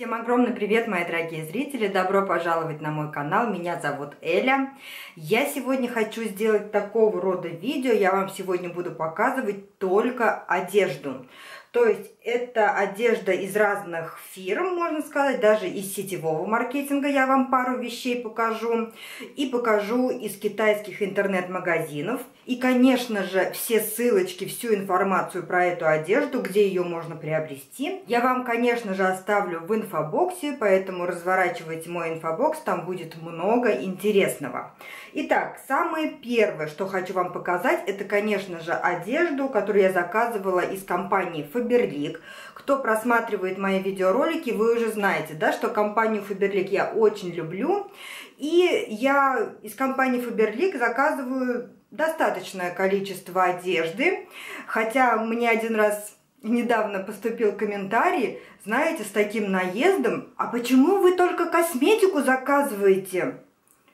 Всем огромный привет, мои дорогие зрители! Добро пожаловать на мой канал. Меня зовут Эля. Я сегодня хочу сделать такого рода видео. Я вам сегодня буду показывать только одежду. То есть это одежда из разных фирм, можно сказать, даже из сетевого маркетинга я вам пару вещей покажу. И покажу из китайских интернет-магазинов. И, конечно же, все ссылочки, всю информацию про эту одежду, где ее можно приобрести, я вам, конечно же, оставлю в инфобоксе, поэтому разворачивайте мой инфобокс, там будет много интересного. Итак, самое первое, что хочу вам показать, это, конечно же, одежду, которую я заказывала из компании Faberlic. Кто просматривает мои видеоролики, вы уже знаете, да, что компанию Faberlic я очень люблю. И я из компании Faberlic заказываю достаточное количество одежды. Хотя мне один раз недавно поступил комментарий, знаете, с таким наездом, а почему вы только косметику заказываете?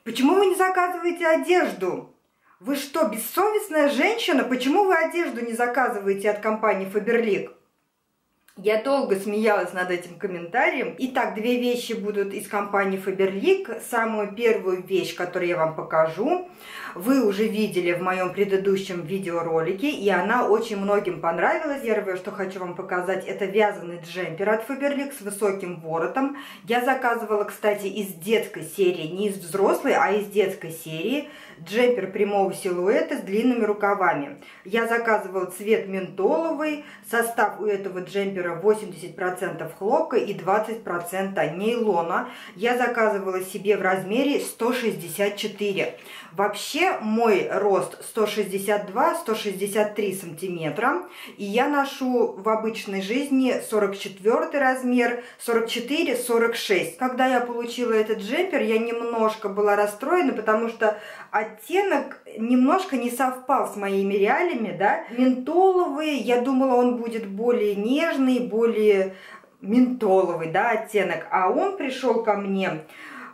Почему вы не заказываете одежду? Вы что, бессовестная женщина? Почему вы одежду не заказываете от компании Faberlic? Я долго смеялась над этим комментарием. Итак, две вещи будут из компании Faberlic. Самую первую вещь, которую я вам покажу, вы уже видели в моем предыдущем видеоролике, и она очень многим понравилась. Первое, что хочу вам показать, это вязаный джемпер от Faberlic с высоким воротом. Я заказывала, кстати, из детской серии, не из взрослой, а из детской серии. Джемпер прямого силуэта с длинными рукавами. Я заказывала цвет ментоловый, состав у этого джемпера джемпера 80% хлопка и 20% нейлона. Я заказывала себе в размере 164. Вообще мой рост 162-163 сантиметра. И я ношу в обычной жизни 44 размер, 44-46. Когда я получила этот джемпер, я немножко была расстроена, потому что оттенок немножко не совпал с моими реалиями, да. Ментоловый, я думала, он будет более нежный, более ментоловый, да, оттенок. А он пришел ко мне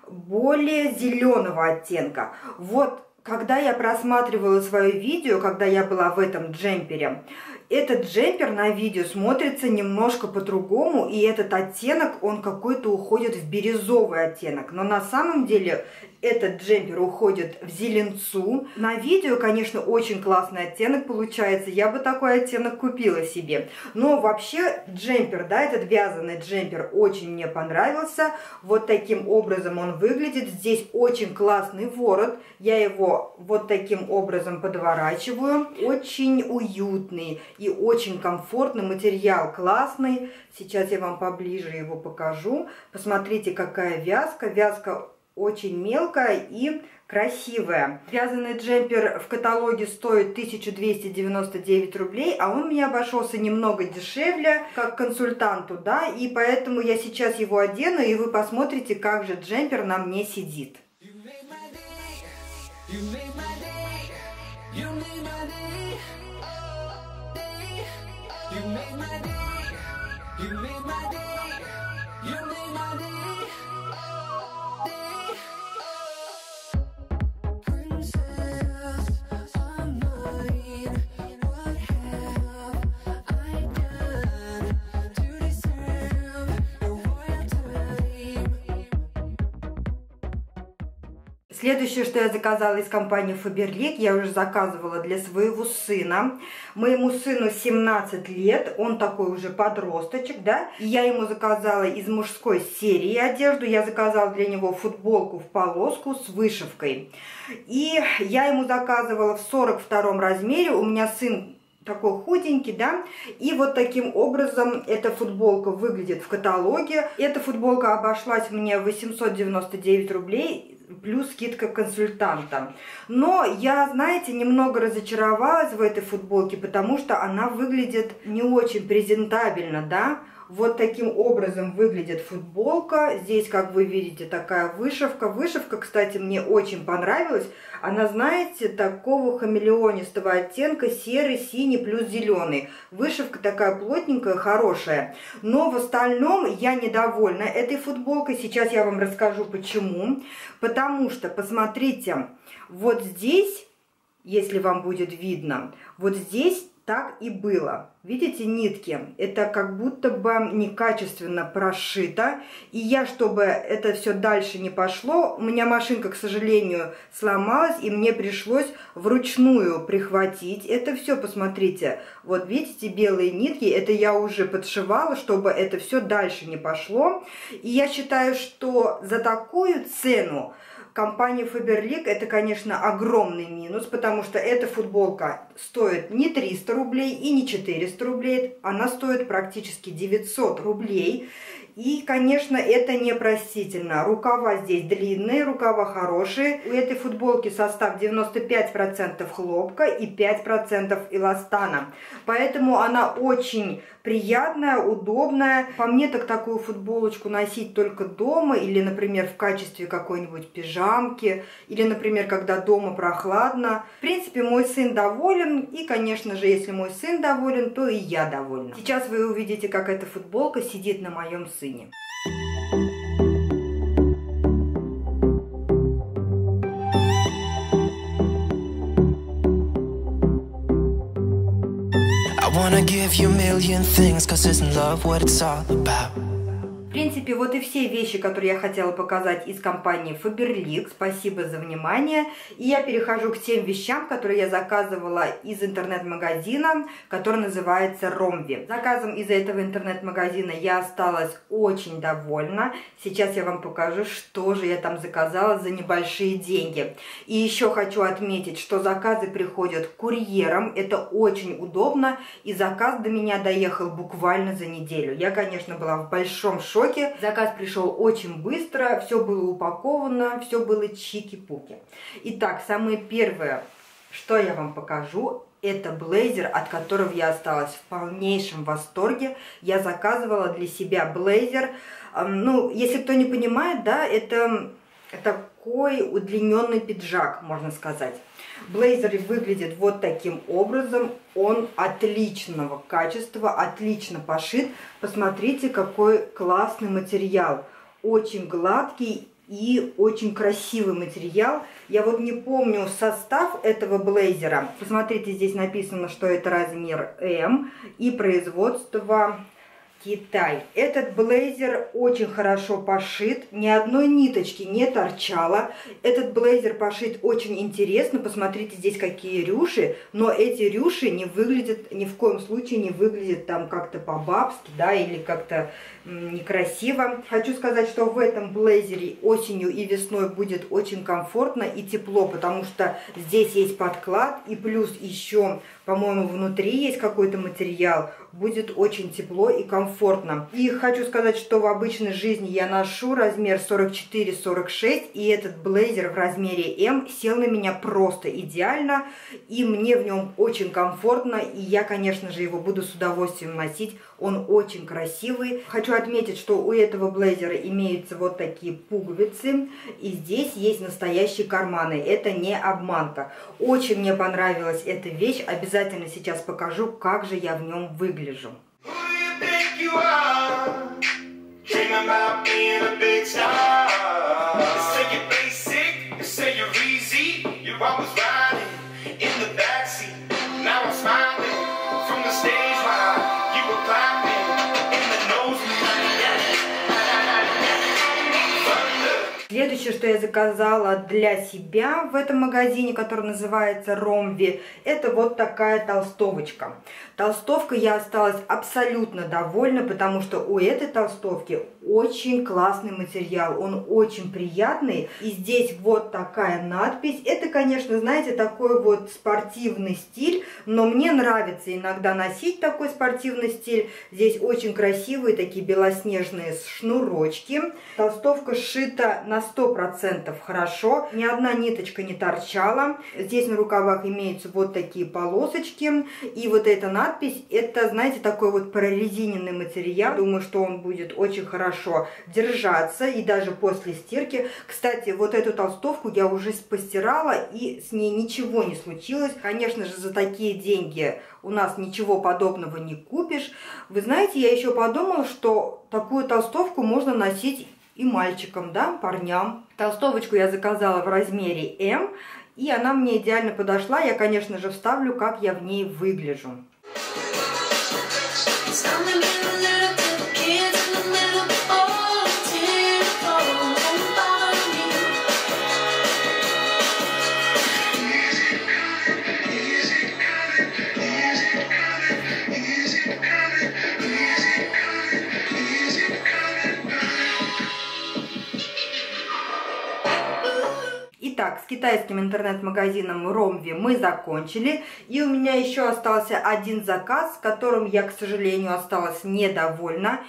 более зеленого оттенка. Вот когда я просматривала свое видео, когда я была в этом джемпере, этот джемпер на видео смотрится немножко по-другому, и этот оттенок, он какой-то уходит в бирюзовый оттенок. Но на самом деле этот джемпер уходит в зеленцу. На видео, конечно, очень классный оттенок получается. Я бы такой оттенок купила себе. Но вообще джемпер, да, этот вязаный джемпер очень мне понравился. Вот таким образом он выглядит. Здесь очень классный ворот. Я его вот таким образом подворачиваю. Очень уютный и очень комфортный материал. Классный. Сейчас я вам поближе его покажу. Посмотрите, какая вязка. Вязка очень мелкая и красивая. Вязаный джемпер в каталоге стоит 1299 рублей, а он мне обошелся немного дешевле, как консультанту, да, и поэтому я сейчас его одену, и вы посмотрите, как же джемпер на мне сидит. You make my day, Следующее, что я заказала из компании Faberlic, я уже заказывала для своего сына. Моему сыну 17 лет, он такой уже подросточек, да. Я ему заказала из мужской серии одежду. Я заказала для него футболку в полоску с вышивкой. И я ему заказывала в 42 размере. У меня сын такой худенький, да, и вот таким образом эта футболка выглядит в каталоге. Эта футболка обошлась мне 899 рублей, плюс скидка консультанта. Но я, знаете, немного разочаровалась в этой футболке, потому что она выглядит не очень презентабельно, да. Вот таким образом выглядит футболка. Здесь, как вы видите, такая вышивка. Вышивка, кстати, мне очень понравилась. Она, знаете, такого хамелеонистого оттенка, серый, синий плюс зеленый. Вышивка такая плотненькая, хорошая. Но в остальном я недовольна этой футболкой. Сейчас я вам расскажу почему. Потому что, посмотрите, вот здесь, если вам будет видно, вот здесь так и было. Видите нитки? Это как будто бы некачественно прошито. И я, чтобы это все дальше не пошло, у меня машинка, к сожалению, сломалась, и мне пришлось вручную прихватить это все. Посмотрите, вот видите белые нитки, это я уже подшивала, чтобы это все дальше не пошло. И я считаю, что за такую цену компании Faberlic это, конечно, огромный минус, потому что эта футболка стоит не 300 рублей и не 400 рублей, она стоит практически 900 рублей. И, конечно, это непростительно. Рукава здесь длинные, рукава хорошие. У этой футболки состав 95% хлопка и 5% эластана. Поэтому она очень приятная, удобная. По мне так такую футболочку носить только дома или, например, в качестве какой-нибудь пижамки. Или, например, когда дома прохладно. В принципе, мой сын доволен. И, конечно же, если мой сын доволен, то и я довольна. Сейчас вы увидите, как эта футболка сидит на моем сыне сыне. I wanna give you a million things, cause isn't love what it's all about? Принципе, вот и все вещи, которые я хотела показать из компании Faberlic. Спасибо за внимание. И я перехожу к тем вещам, которые я заказывала из интернет-магазина, который называется Ромви. Заказом из этого интернет-магазина я осталась очень довольна. Сейчас я вам покажу, что же я там заказала за небольшие деньги. И еще хочу отметить, что заказы приходят курьером. Это очень удобно. И заказ до меня доехал буквально за неделю. Я, конечно, была в большом шоке шоке. Заказ пришел очень быстро, все было упаковано, все было чики-пуки. Итак, самое первое, что я вам покажу, это блейзер, от которого я осталась в полнейшем восторге. Я заказывала для себя блейзер. Ну, если кто не понимает, да, это такой удлиненный пиджак, можно сказать. Блейзер выглядит вот таким образом. Он отличного качества, отлично пошит. Посмотрите, какой классный материал. Очень гладкий и очень красивый материал. Я вот не помню состав этого блейзера. Посмотрите, здесь написано, что это размер М и производство Китай. Этот блейзер очень хорошо пошит, ни одной ниточки не торчало. Этот блейзер пошит очень интересно. Посмотрите, здесь какие рюши, но эти рюши не выглядят, ни в коем случае не выглядят там как-то по-бабски, да, или как-то некрасиво. Хочу сказать, что в этом блейзере осенью и весной будет очень комфортно и тепло, потому что здесь есть подклад и плюс еще, по-моему, внутри есть какой-то материал. Будет очень тепло и комфортно. И хочу сказать, что в обычной жизни я ношу размер 44-46, и этот блейзер в размере М сел на меня просто идеально, и мне в нем очень комфортно, и я, конечно же, его буду с удовольствием носить. Он очень красивый. Хочу отметить, что у этого блейзера имеются вот такие пуговицы. И здесь есть настоящие карманы. Это не обманка. Очень мне понравилась эта вещь. Обязательно сейчас покажу, как же я в нем выгляжу. Now Следующее, что я заказала для себя в этом магазине, который называется Ромви, это вот такая толстовочка. Толстовка я осталась абсолютно довольна, потому что у этой толстовки очень классный материал, он очень приятный. И здесь вот такая надпись. Это, конечно, знаете, такой вот спортивный стиль, но мне нравится иногда носить такой спортивный стиль. Здесь очень красивые такие белоснежные шнурочки. Толстовка сшита на 100% хорошо, ни одна ниточка не торчала. Здесь на рукавах имеются вот такие полосочки. И вот эта надпись, это, знаете, такой вот прорезиненный материал. Думаю, что он будет очень хорошо держаться и даже после стирки. Кстати, вот эту толстовку я уже постирала и с ней ничего не случилось. Конечно же, за такие деньги у нас ничего подобного не купишь. Вы знаете, я еще подумала, что такую толстовку можно носить и мальчикам, да, парням. Толстовочку я заказала в размере М, и она мне идеально подошла. Я, конечно же, вставлю, как я в ней выгляжу. Итак, с китайским интернет-магазином Ромви мы закончили. И у меня еще остался один заказ, которым я, к сожалению, осталась недовольна.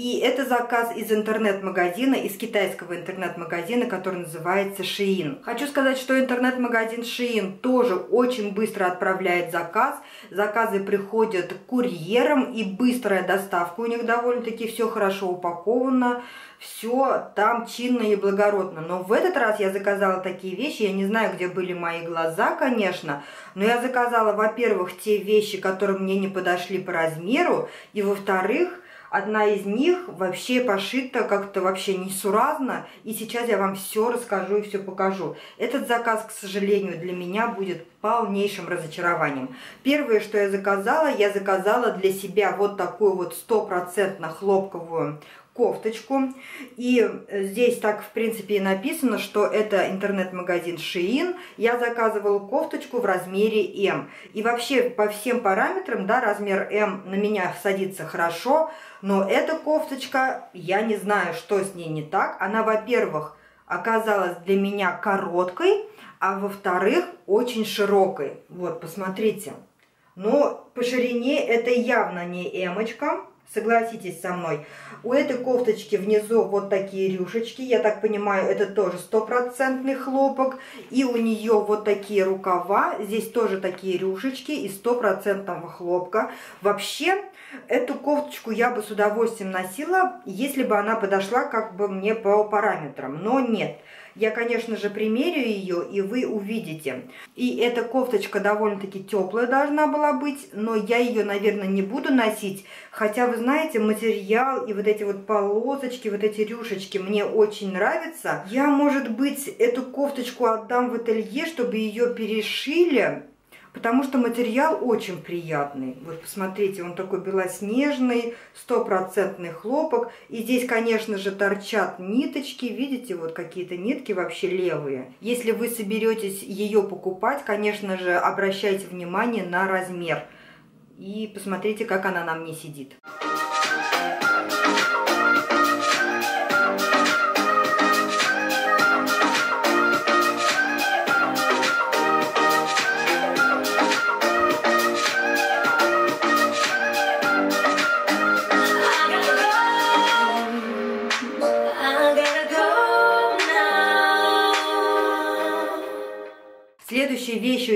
И это заказ из интернет-магазина, из китайского интернет-магазина, который называется Shein. Хочу сказать, что интернет-магазин Shein тоже очень быстро отправляет заказ. Заказы приходят курьером и быстрая доставка у них довольно-таки все хорошо упаковано все там чинно и благородно. Но в этот раз я заказала такие вещи, я не знаю, где были мои глаза, конечно, но я заказала, во-первых, те вещи, которые мне не подошли по размеру, и, во-вторых, Одна из них вообще пошита как-то вообще несуразно, и сейчас я вам все расскажу и все покажу. Этот заказ, к сожалению, для меня будет полнейшим разочарованием. Первое, что я заказала, я заказала для себя вот такую вот стопроцентно хлопковую кофточку. И здесь так, в принципе, и написано, что это интернет-магазин Shein. Я заказывала кофточку в размере М. И вообще по всем параметрам, да, размер М на меня садится хорошо. Но эта кофточка, я не знаю, что с ней не так. Она, во-первых, оказалась для меня короткой, а во-вторых, очень широкой. Вот, посмотрите. Но по ширине это явно не эмочка, согласитесь со мной. У этой кофточки внизу вот такие рюшечки, я так понимаю, это тоже стопроцентный хлопок. И у нее вот такие рукава, здесь тоже такие рюшечки из стопроцентного хлопка. Вообще, эту кофточку я бы с удовольствием носила, если бы она подошла как бы мне по параметрам, но нет. Я, конечно же, примерю ее, и вы увидите. И эта кофточка довольно-таки теплая должна была быть, но я ее, наверное, не буду носить. Хотя, вы знаете, материал и вот эти вот полосочки, вот эти рюшечки мне очень нравятся. Я, может быть, эту кофточку отдам в ателье, чтобы ее перешили потому что материал очень приятный. Вот посмотрите, он такой белоснежный, стопроцентный хлопок. И здесь, конечно же, торчат ниточки, видите, вот какие-то нитки вообще левые. Если вы соберетесь ее покупать, конечно же, обращайте внимание на размер. И посмотрите, как она на мне сидит. Следующей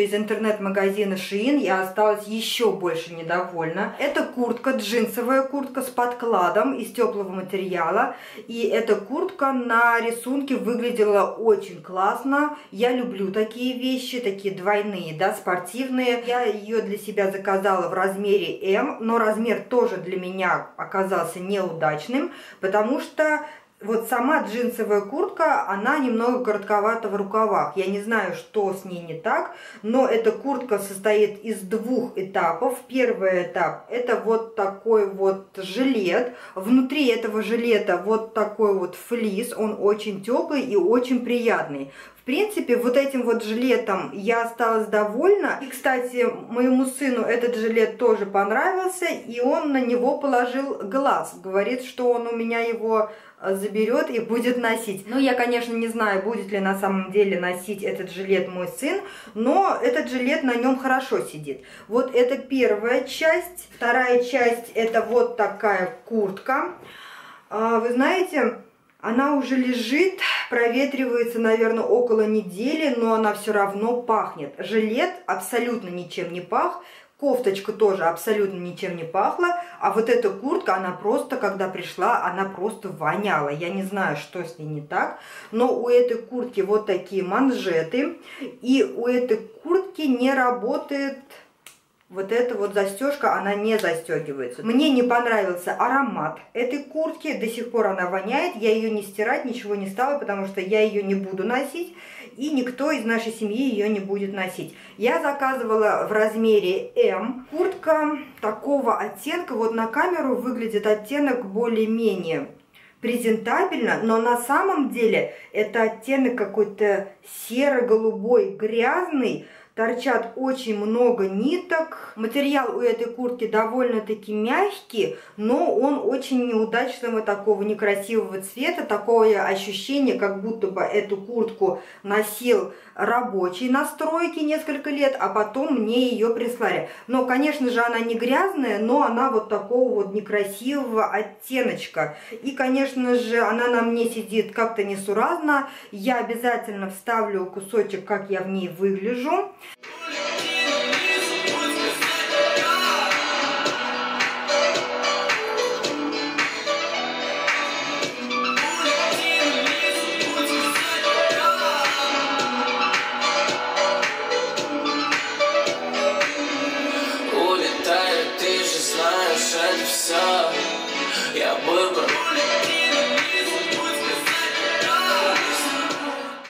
из интернет-магазина Shein я осталась еще больше недовольна. Это куртка, джинсовая куртка с подкладом из теплого материала. И эта куртка на рисунке выглядела очень классно. Я люблю такие вещи, такие двойные, да, спортивные. Я ее для себя заказала в размере М, но размер тоже для меня оказался неудачным, потому что вот сама джинсовая куртка, она немного коротковата в рукавах. Я не знаю, что с ней не так, но эта куртка состоит из двух этапов. Первый этап – это вот такой вот жилет. Внутри этого жилета вот такой вот флис, он очень теплый и очень приятный. В принципе, вот этим вот жилетом я осталась довольна. И, кстати, моему сыну этот жилет тоже понравился, и он на него положил глаз. Говорит, что он у меня его э, заберет и будет носить. Ну, я, конечно, не знаю, будет ли на самом деле носить этот жилет мой сын, но этот жилет на нем хорошо сидит. Вот это первая часть. Вторая часть это вот такая куртка. А, вы знаете, она уже лежит, проветривается, наверное, около недели, но она все равно пахнет. Жилет абсолютно ничем не пах, кофточка тоже абсолютно ничем не пахла, а вот эта куртка, она просто, когда пришла, она просто воняла. Я не знаю, что с ней не так, но у этой куртки вот такие манжеты, и у этой куртки не работает вот эта вот застежка, она не застегивается. Мне не понравился аромат этой куртки, до сих пор она воняет, я ее не стирать, ничего не стала, потому что я ее не буду носить. и никто из нашей семьи ее не будет носить. Я заказывала в размере М. Куртка такого оттенка, вот на камеру выглядит оттенок более-менее презентабельно, но на самом деле это оттенок какой-то серо-голубой, грязный, торчат очень много ниток. Материал у этой куртки довольно-таки мягкий, но он очень неудачного такого некрасивого цвета. Такое ощущение, как будто бы эту куртку носил рабочий на стройке несколько лет, а потом мне ее прислали. Но, конечно же, она не грязная, но она вот такого вот некрасивого оттеночка. И, конечно же, она на мне сидит как-то несуразно. Я обязательно вставлю кусочек, как я в ней выгляжу.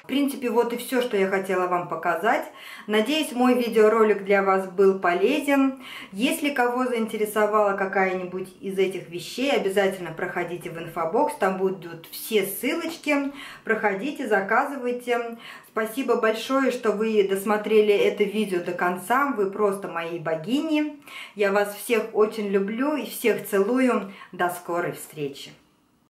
В принципе, вот и все, что я хотела вам показать. Надеюсь, мой видеоролик для вас был полезен. Если кого заинтересовала какая-нибудь из этих вещей, обязательно проходите в инфобокс, там будут все ссылочки. Проходите, заказывайте. Спасибо большое, что вы досмотрели это видео до конца. Вы просто мои богини. Я вас всех очень люблю и всех целую. До скорой встречи.